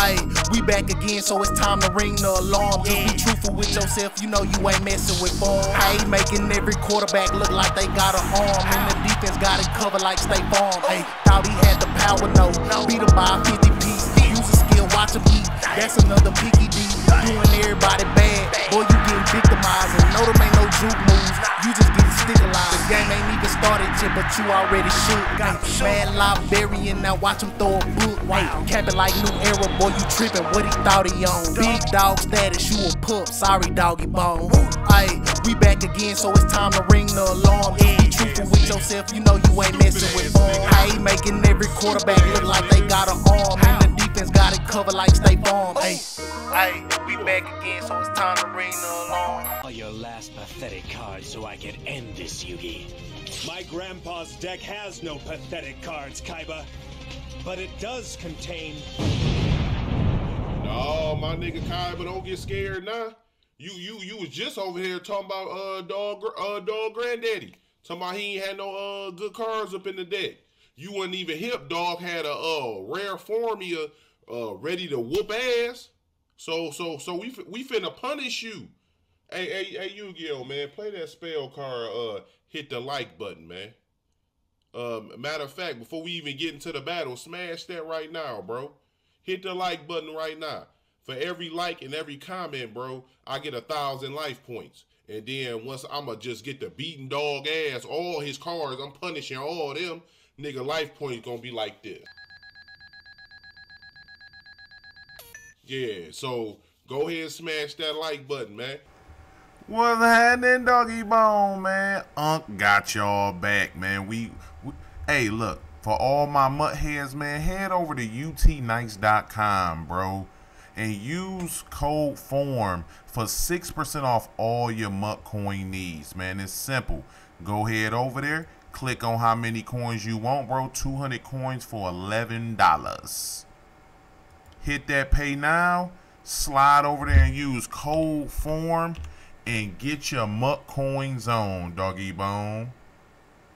Ayy, we back again, so it's time to ring the alarm. Just be truthful with yourself, you know you ain't messing with form. Hey, making every quarterback look like they got an arm. And the defense got it covered like State Farm. Hey, thought he had the power, no. Beat him by a 50 watch him eat. That's another picky D. Doing everybody bad. Boy, you getting victimized. And know them ain't no juke moves. You just getting stigmatized. The game ain't even started yet, but you already shook. Mad Liberian, now watch him throw a book. Hey, capping like new era, boy, you tripping. What he thought he on? Big dog status, you a pup. Sorry, doggy bone. Ayy, we back again, so it's time to ring the alarm. Just be truthful with yourself, you know you ain't messing with form. Ayy, making every quarterback look like they got an arm. And got it covered like State Farm. Ayy, ayy, we back again, so it's time to ring the alarm. Are your last pathetic cards so I can end this, Yugi. My grandpa's deck has no pathetic cards, Kaiba. But it does contain. No, my nigga Kaiba, don't get scared now. You you you was just over here talking about uh dog uh dog granddaddy. Talking about he ain't had no uh good cards up in the deck. You wasn't even hip. Dog had a uh rare formula uh ready to whoop ass. So so so we we finna punish you. Hey hey hey Yu-Gi-Oh man, play that spell card. Uh, hit the like button, man. Um, matter of fact, before we even get into the battle, smash that right now, bro. Hit the like button right now. For every like and every comment, bro, I get a thousand life points. And then once I'ma just get the beaten dog ass, all his cards, I'm punishing all them, nigga life points gonna be like this. Yeah, so go ahead and smash that like button, man. What's happening, doggy bone, man? Unc got y'all back, man. We, we hey, look, for all my mutt heads, man, head over to utnice.com, bro, and use code FORM for 6% off all your MUT coin needs, man. It's simple. Go head over there, click on how many coins you want, bro. 200 coins for $11. Hit that pay now, slide over there and use code FORM and get your muck coins on, doggy bone.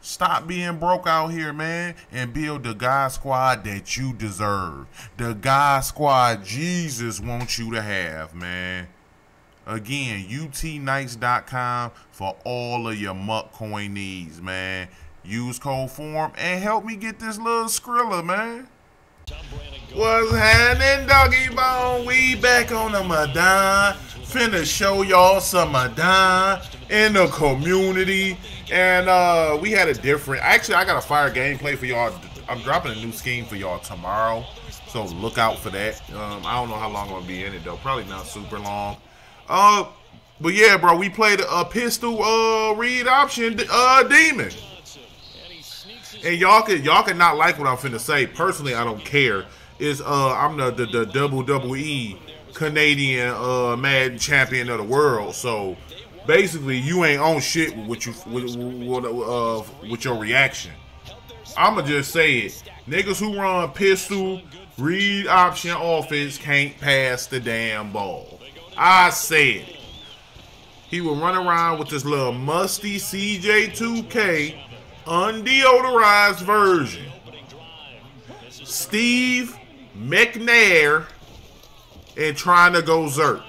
Stop being broke out here, man, and build the God squad that you deserve. The God squad Jesus wants you to have, man. Again, utnice.com for all of your muck coin needs, man. Use code form and help me get this little Skrilla, man. What's happening, doggy bone? We back on the Madden. Finna show y'all some Madden in the community. And uh we had a different actually I got a fire gameplay for y'all. I'm dropping a new scheme for y'all tomorrow. So look out for that. Um, I don't know how long I'm gonna be in it though. Probably not super long. Uh but yeah, bro, we played a pistol uh read option uh demon. And y'all could y'all could not like what I'm finna say. Personally, I don't care. Is uh I'm the the, the WWE Canadian uh Madden champion of the world. So basically, you ain't on shit with you with, with, uh, with your reaction. I'ma just say it. Niggas who run pistol read option offense can't pass the damn ball. I said it. He will run around with this little musty CJ2K undeodorized version. Steve McNair and trying to go Zerk.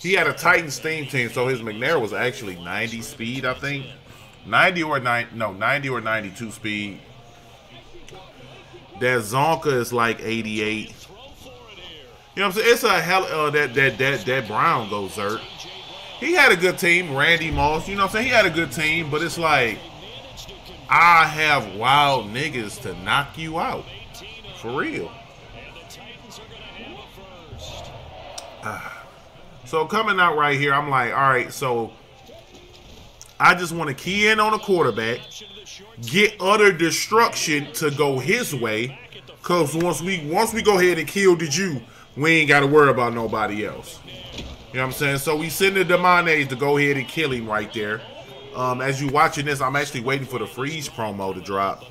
He had a Titans theme team, so his McNair was actually 90 speed, I think. 90 or 9 no 90 or 92 speed. That Zonka is like 88. You know what I'm saying? It's a hell uh, that that that that Brown goes Zerk. He had a good team, Randy Moss. You know what I'm saying? He had a good team, but it's like I have wild niggas to knock you out. For real. Ah. So coming out right here, I'm like, all right, so I just want to key in on a quarterback, get utter destruction to go his way, cause once we once we go ahead and kill the Jew, we ain't got to worry about nobody else. You know what I'm saying? So we send the Demanes to go ahead and kill him right there. Um, as you watching this, I'm actually waiting for the freeze promo to drop.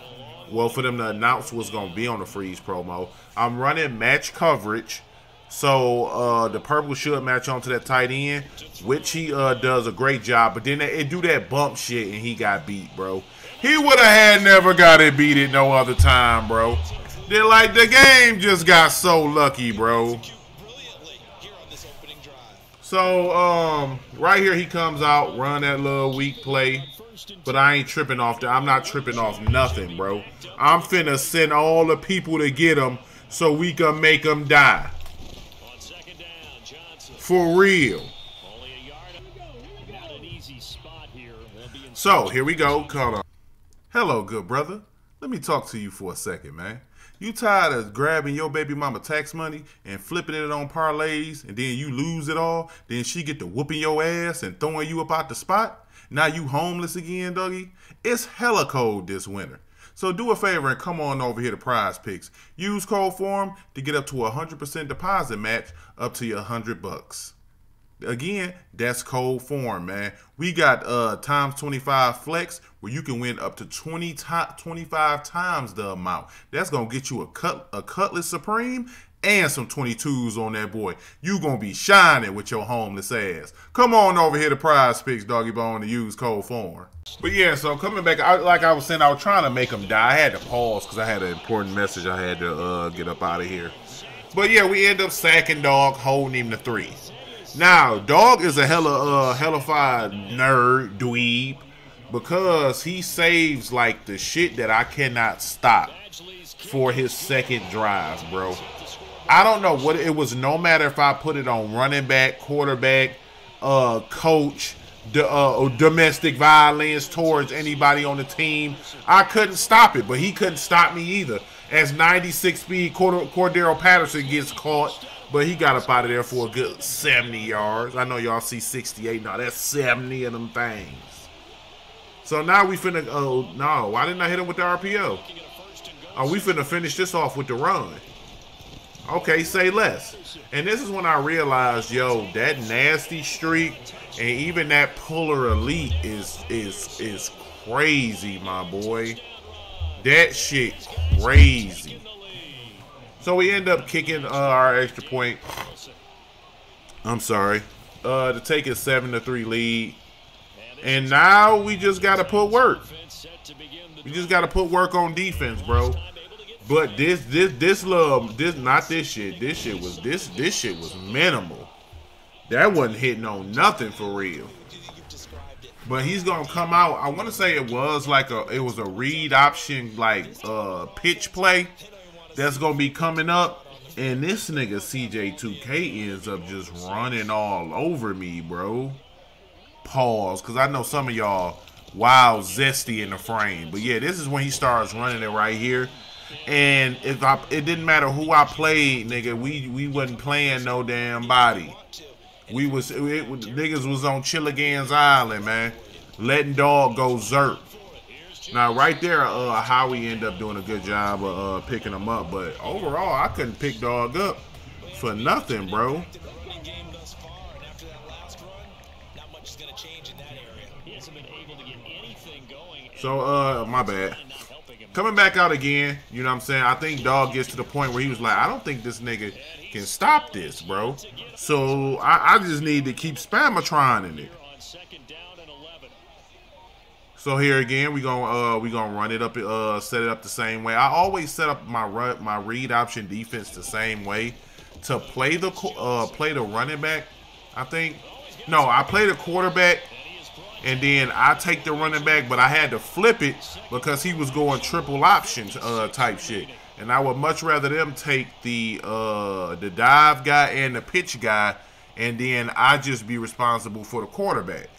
Well, for them to announce what's gonna be on the freeze promo. I'm running match coverage. So uh, the purple should match onto that tight end, which he uh, does a great job. But then it do that bump shit and he got beat, bro. He would have had never got it beat it no other time, bro. They're like the game just got so lucky, bro. So um, right here he comes out, run that little weak play, but I ain't tripping off that. I'm not tripping off nothing, bro. I'm finna send all the people to get him so we can make him die. For real. So here we go. Come on. Hello, good brother. Let me talk to you for a second, man. You tired of grabbing your baby mama tax money and flipping it on parlays and then you lose it all? Then she get to whooping your ass and throwing you up out the spot? Now you homeless again, Dougie? It's hella cold this winter. So do a favor and come on over here to PrizePicks. Use code form to get up to a 100% deposit match up to your 100 bucks. Again, that's cold form, man. We got uh times 25 flex where you can win up to 20 to 25 times the amount. That's gonna get you a cut a cutlass supreme and some 22s on that boy. You gonna be shining with your homeless ass. Come on over here to PrizePicks, Doggy Bone, to use cold form. But yeah, so coming back, I, like I was saying, I was trying to make him die. I had to pause because I had an important message I had to uh, get up out of here. But yeah, we end up sacking Dog, holding him to three. Now, Dog is a hella uh hellified nerd dweeb because he saves like the shit that I cannot stop for his second drive, bro. I don't know what it was. No matter if I put it on running back, quarterback, uh, coach, uh, domestic violence towards anybody on the team, I couldn't stop it. But he couldn't stop me either. As 96 speed Cordarrelle Patterson gets caught but he got up out of there for a good 70 yards. I know y'all see 68. Now that's 70 of them things. So now we finna, oh, no. Why didn't I hit him with the RPO? Oh, we finna finish this off with the run. Okay, say less. And this is when I realized, yo, that nasty streak and even that puller elite is is is crazy, my boy. That shit crazy. So we end up kicking uh, our extra point. I'm sorry. Uh, to take a seven to three lead, and now we just got to put work. We just got to put work on defense, bro. But this, this, this little, this, not this shit. This shit was this, this shit was minimal. That wasn't hitting on nothing for real. But he's gonna come out. I want to say it was like a, it was a read option like uh pitch play that's gonna be coming up. And this nigga CJ2K ends up just running all over me, bro. Pause, because I know some of y'all wild zesty in the frame. But yeah, this is when he starts running it right here. And if I, it didn't matter who I played, nigga, we we wasn't playing no damn body. We was it, niggas was on Chilligan's Island, man, letting dog go zerk. Now, right there, uh, Howie ended up doing a good job of uh, picking him up, but overall, I couldn't pick dog up for nothing, bro. So, uh, my bad. Coming back out again, you know what I'm saying? I think Dog gets to the point where he was like, I don't think this nigga can stop this, bro. So, I, I just need to keep spamatron in it. So here again, we gonna uh, we gonna run it up, uh, set it up the same way. I always set up my run, my read option defense the same way to play the uh, play the running back. I think no, I play the quarterback, and then I take the running back, but I had to flip it because he was going triple option uh, type shit, and I would much rather them take the uh, the dive guy and the pitch guy, and then I just be responsible for the quarterback.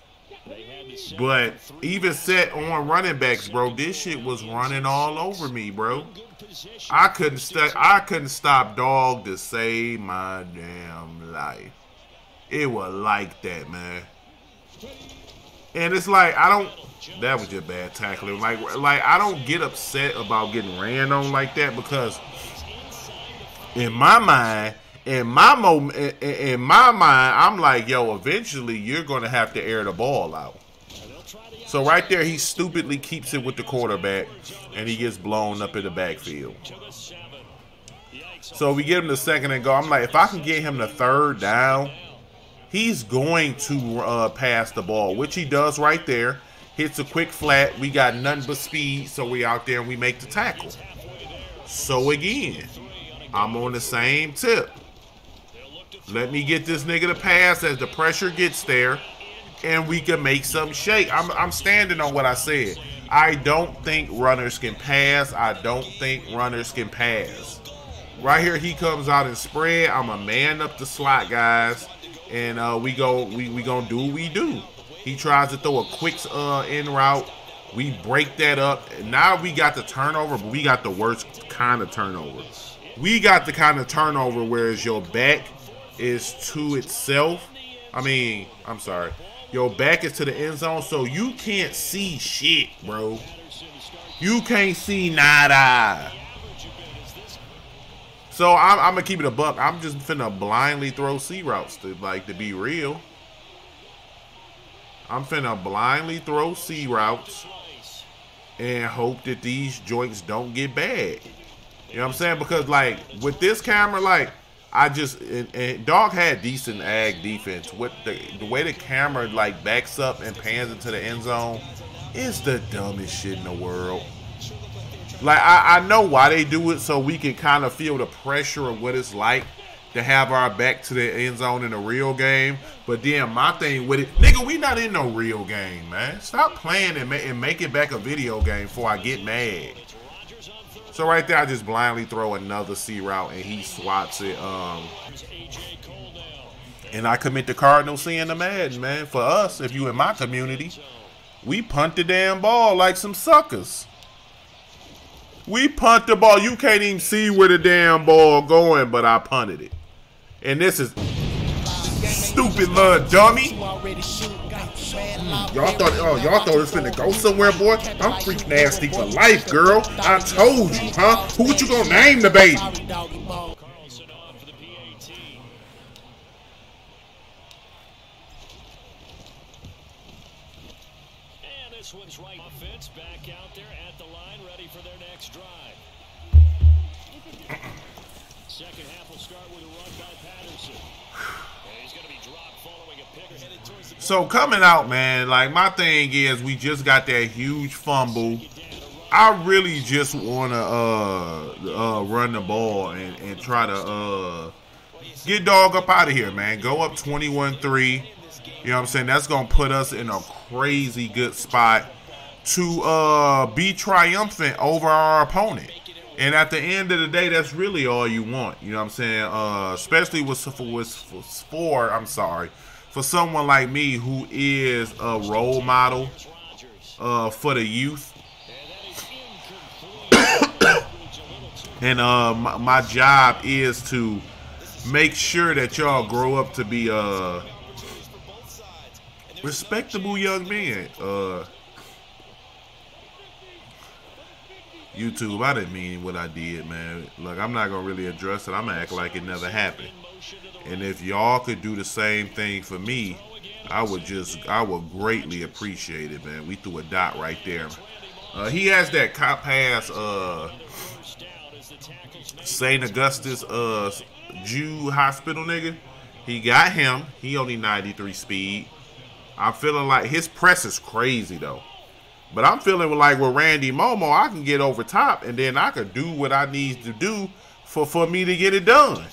But even set on running backs, bro, this shit was running all over me, bro. I couldn't st- I couldn't stop dog to save my damn life. It was like that, man. And it's like I don't that was just bad tackling. Like like I don't get upset about getting ran on like that because in my mind, in my moment in my mind, I'm like, yo, eventually you're gonna have to air the ball out. So right there, he stupidly keeps it with the quarterback, and he gets blown up in the backfield. So we get him the second and go. I'm like, if I can get him the third down, he's going to uh, pass the ball, which he does right there. Hits a quick flat. We got nothing but speed, so we out there and we make the tackle. So again, I'm on the same tip. Let me get this nigga to pass as the pressure gets there, and we can make some shake. I'm, I'm standing on what I said. I don't think runners can pass. I don't think runners can pass. Right here, he comes out and spread. I'm a man up the slot, guys, and uh, we go. We we gonna do what we do. He tries to throw a quick uh, in route. We break that up. Now we got the turnover, but we got the worst kind of turnover. We got the kind of turnover where your back is to itself. I mean, I'm sorry. Your back is to the end zone, so you can't see shit, bro. You can't see nada. So I'm, I'm, gonna keep it a buck. I'm just finna blindly throw C routes to like to be real. I'm finna blindly throw C routes and hope that these joints don't get bad. You know what I'm saying? Because like with this camera, like I just and, and, dog had decent ag defense. With the the way the camera like backs up and pans into the end zone is the dumbest shit in the world. Like I, I know why they do it so we can kind of feel the pressure of what it's like to have our back to the end zone in a real game. But then my thing with it, nigga, we not in no real game, man. Stop playing and, ma- and make it back a video game before I get mad. So right there, I just blindly throw another C route and he swats it. Um, and I commit the Cardinal seeing the Madden, man. For us, if you in my community, we punt the damn ball like some suckers. We punt the ball. You can't even see where the damn ball going, but I punted it. And this is stupid little dummy. Mm, y'all thought, oh, y'all thought it was finna go somewhere, boy. I'm freak nasty for life, girl. I told you, huh? Who would you gonna name the baby? this one's right. Offense back out there at the line, ready for their next drive. Second half will start with a run by Patterson. So coming out, man, like my thing is we just got that huge fumble. I really just want to uh, uh, run the ball and, and try to uh, get dog up out of here, man. Go up 21-3. You know what I'm saying? That's going to put us in a crazy good spot to uh, be triumphant over our opponent. And at the end of the day, that's really all you want. You know what I'm saying? Uh, especially with, with, with for, I'm sorry, for someone like me who is a role model uh, for the youth. and uh, my, my, job is to make sure that y'all grow up to be uh, respectable young men. Uh, YouTube, I didn't mean what I did, man. Look, I'm not gonna really address it. I'm gonna act like it never happened. And if y'all could do the same thing for me, I would just, I would greatly appreciate it, man. We threw a dot right there. Uh, he has that cop pass, uh, St. Augustus, uh, Jew hospital nigga. He got him. He only 93 speed. I'm feeling like his press is crazy though. But I'm feeling like with Randy Momo, I can get over top and then I could do what I need to do for, for me to get it done.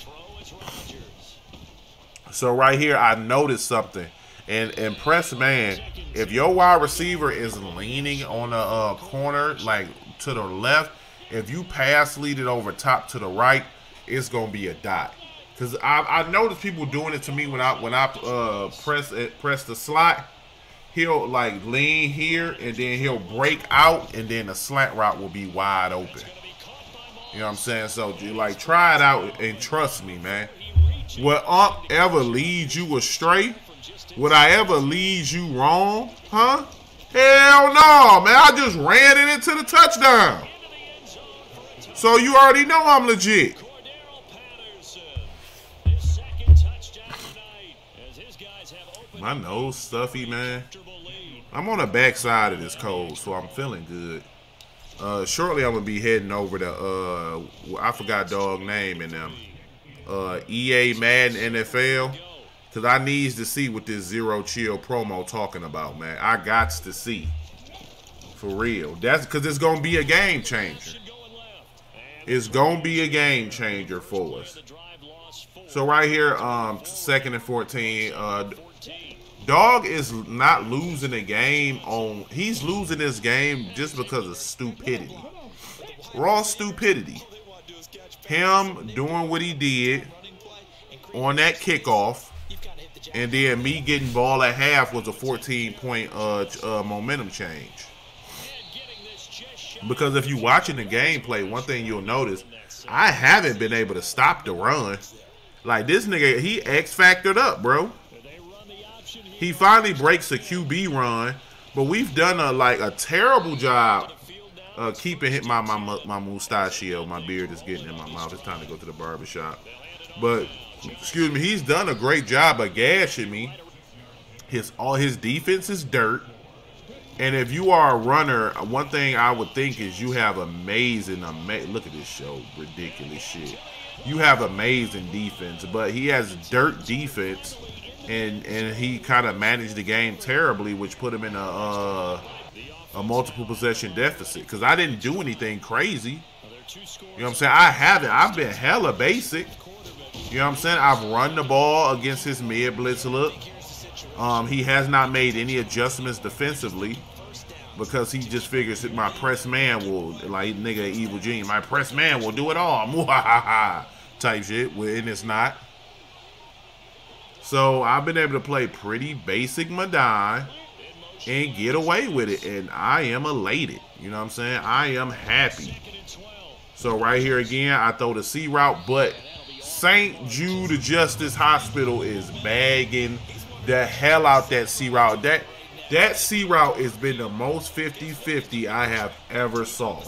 So right here, I noticed something. And, press man, if your wide receiver is leaning on a uh, corner, like to the left, if you pass lead it over top to the right, it's gonna be a dot. Cause I, I noticed people doing it to me when I when I uh, press it, press the slot. He'll like lean here and then he'll break out and then the slant route will be wide open. You know what I'm saying? So you like try it out and trust me, man. Will Ump ever lead you astray? Would I ever lead you wrong? Huh? Hell no, man. I just ran it into the touchdown. So you already know I'm legit. My nose stuffy, man. I'm on the backside of this cold, so I'm feeling good. Uh, shortly, I'm gonna be heading over to uh, I forgot dog name in them uh, EA Madden NFL because I needs to see what this zero chill promo talking about, man. I got to see for real. That's because it's gonna be a game changer. It's gonna be a game changer for us. So right here, um, second and fourteen. Uh, Dog is not losing a game on. He's losing this game just because of stupidity. Raw stupidity. Him doing what he did on that kickoff, and then me getting ball at half was a 14 point uh, uh, momentum change. Because if you're watching the gameplay, one thing you'll notice, I haven't been able to stop the run. Like this nigga, he X factored up, bro. He finally breaks a QB run, but we've done a like a terrible job uh, keeping hit my my my mustachio. My beard is getting in my mouth. It's time to go to the barbershop. But excuse me, he's done a great job of gashing me. His all his defense is dirt. And if you are a runner, one thing I would think is you have amazing, ama- look at this show, ridiculous shit. You have amazing defense, but he has dirt defense, and and he kind of managed the game terribly, which put him in a a multiple possession deficit. Because I didn't do anything crazy. You know what I'm saying? I haven't. I've been hella basic. You know what I'm saying? I've run the ball against his mid blitz look. Um, he has not made any adjustments defensively because he just figures that my press man will, like nigga evil gene, my press man will do it all. type shit, when it's not. So I've been able to play pretty basic Madai and get away with it, and I am elated. You know what I'm saying? I am happy. So right here again, I throw the C route, but St. Jude Justice Hospital is bagging the hell out that C route. That that C route has been the most 50-50 I have ever saw.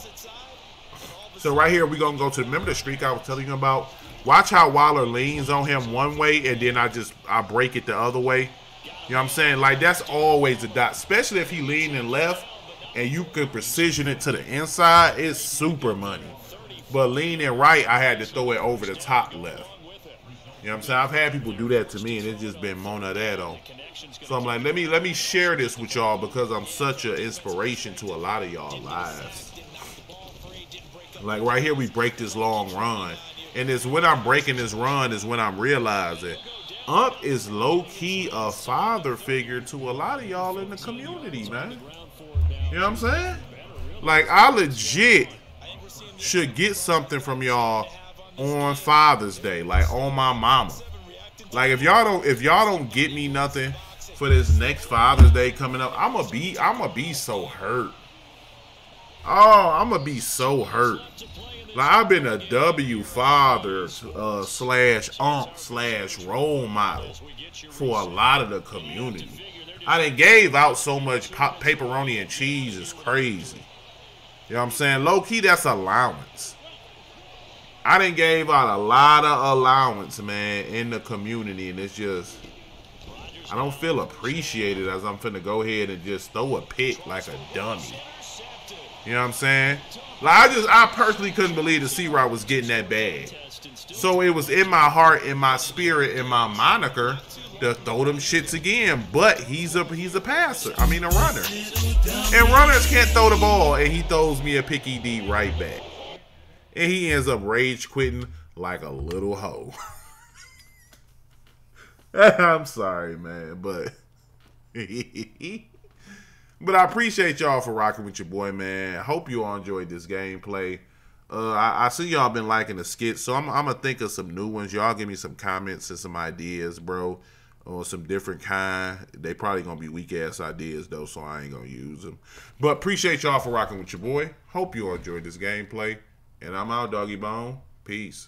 So right here, we're gonna go to remember the streak I was telling you about. Watch how Waller leans on him one way, and then I just I break it the other way. You know what I'm saying? Like that's always a dot, especially if he leaning left and you could precision it to the inside. It's super money. But leaning right, I had to throw it over the top left. You know what I'm saying? I've had people do that to me, and it's just been monadero. So I'm like, let me let me share this with y'all because I'm such an inspiration to a lot of y'all lives. Like right here, we break this long run, and it's when I'm breaking this run is when I'm realizing Ump is low key a father figure to a lot of y'all in the community, man. You know what I'm saying? Like I legit should get something from y'all on Father's Day, like on my mama. Like if y'all don't if y'all don't get me nothing for this next Father's Day coming up, I'ma be I'ma be so hurt. Oh, I'ma be so hurt. Like I've been a W father uh, slash ump slash role model for a lot of the community. I didn't gave out so much pop, pepperoni and cheese is crazy. You know what I'm saying? Low key, that's allowance. I didn't gave out a lot of allowance, man, in the community, and it's just I don't feel appreciated as I'm finna go ahead and just throw a pick like a dummy. You know what I'm saying? Like I just I personally couldn't believe the C Route was getting that bad. So it was in my heart, in my spirit, in my moniker to throw them shits again. But he's a he's a passer. I mean a runner. And runners can't throw the ball, and he throws me a picky D right back. And he ends up rage quitting like a little hoe. I'm sorry, man, but But I appreciate y'all for rocking with your boy, man. Hope you all enjoyed this gameplay. Uh, I, I, see y'all been liking the skits, so I'm, I'm, gonna think of some new ones. Y'all give me some comments and some ideas, bro, or some different kind. They probably gonna be weak ass ideas though, so I ain't gonna use them. But appreciate y'all for rocking with your boy. Hope you all enjoyed this gameplay, and I'm out, doggy bone. Peace.